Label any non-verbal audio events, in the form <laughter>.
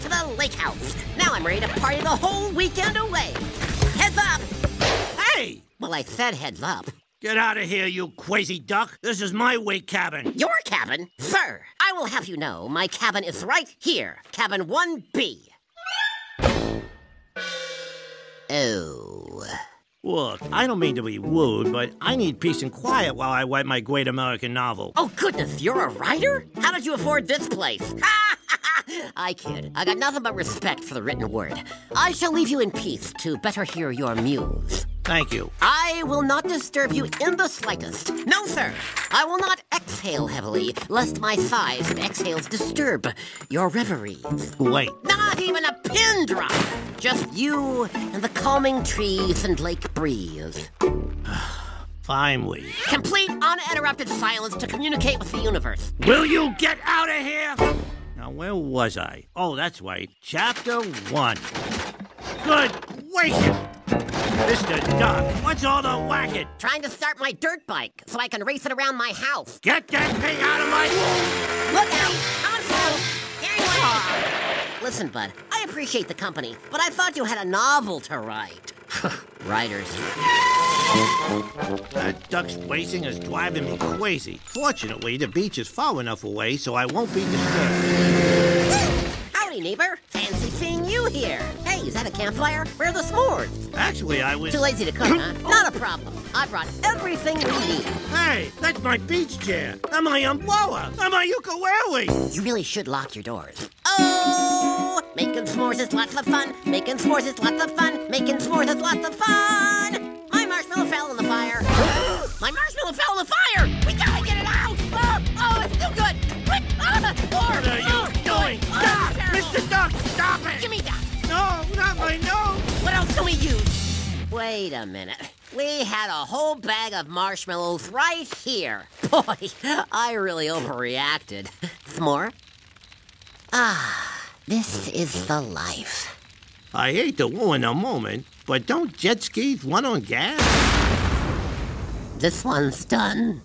to the lake house. Now I'm ready to party the whole weekend away. Heads up! Hey! Well, I said heads up. Get out of here, you crazy duck. This is my wake cabin. Your cabin? Sir, I will have you know my cabin is right here. Cabin 1B. Oh. Look, I don't mean to be rude, but I need peace and quiet while I write my great American novel. Oh, goodness, you're a writer? How did you afford this place? I kid. I got nothing but respect for the written word. I shall leave you in peace to better hear your muse. Thank you. I will not disturb you in the slightest. No, sir. I will not exhale heavily, lest my sighs and exhales disturb your reveries. Wait. Not even a pin drop. Just you and the calming trees and lake breeze. <sighs> Finally. Complete uninterrupted silence to communicate with the universe. Will you get out of here? Now, where was I? Oh, that's right. Chapter 1. Good gracious! Mr. Duck, what's all the racket? Trying to start my dirt bike so I can race it around my house. Get that thing out of my... Look out! Coming through! Here you are! Listen, bud, I appreciate the company, but I thought you had a novel to write. <laughs> Writers. That duck's racing is driving me crazy. Fortunately, the beach is far enough away so I won't be disturbed. Howdy, neighbor. Fancy seeing you here. Hey, is that a campfire? Where are the s'mores? Actually, I was... Too lazy to cook, huh? Not a problem. I brought everything we need. Hey, that's my beach chair. And my umbrella. And my ukulele. You really should lock your doors. Oh! Making s'mores is lots of fun. Making s'mores is lots of fun. Making s'mores is lots of fun. My marshmallow fell in the fire. <gasps> My marshmallow fell in the fire. We gotta get it out. Oh, oh it's still good. Quick! Ah, What are you oh, doing? Oh, Stop! Mr. Duck, stop it! Give me that. No, not my nose! What else can we use? Wait a minute. We had a whole bag of marshmallows right here. Boy, I really overreacted. <laughs> S'more? Ah, this is the life. I hate to ruin a moment, but don't jet skis run on gas? This one's done.